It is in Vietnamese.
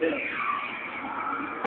Yeah.